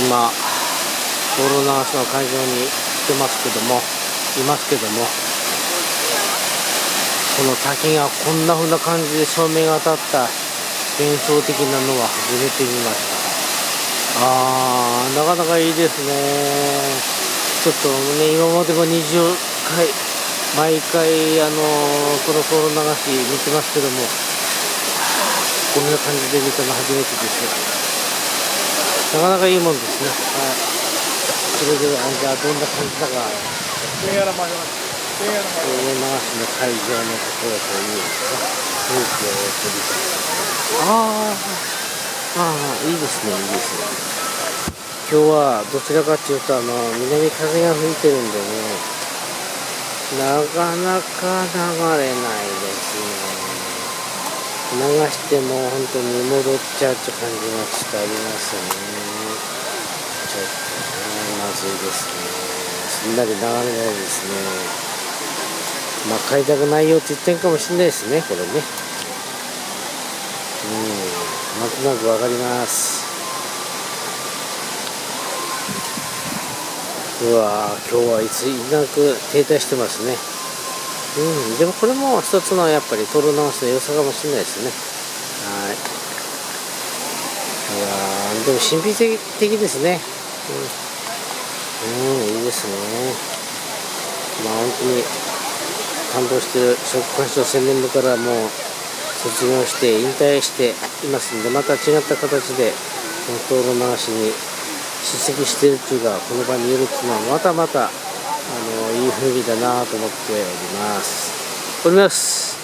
今道路流しの会場に来てますけどもいますけどもこの滝がこんな風な感じで照明が当たった幻想的なのは初めて見ました。あーなかなかいいですね。ちょっとね今までも20回毎回あのこのコロ流し見てますけどもこんな感じで見たの初めてです。なかなかいいもんですね。はい。それではじゃあどんな感じだか上原まで上原ま上流しの会場のところというか風景を撮りたいああいいですねいいですね今日はどちらかというとあの南風が吹いてるんでねなかなか流れないですね流しても本当に戻っちゃうって感じがちょっとありますね。ちょっとねまずいですね。すんなり流れないですねまあ買いたくないよって言ってんかもしれないですねこれね。うんなんとなくわかります。うわー今日はいついなく停滞してますね。うん。でもこれも一つのやっぱりトロ直しの良さかもしれないですね。はい。いやでも神秘的ですね。うん、うん、いいですね。まあ本当に担当してる食感賞青年部からもう卒業して引退していますんでまた違った形でこの灯籠流しに出席しているというかこの場にいるっていうのはまたまたあのいい雰囲気だなと思っております。おります。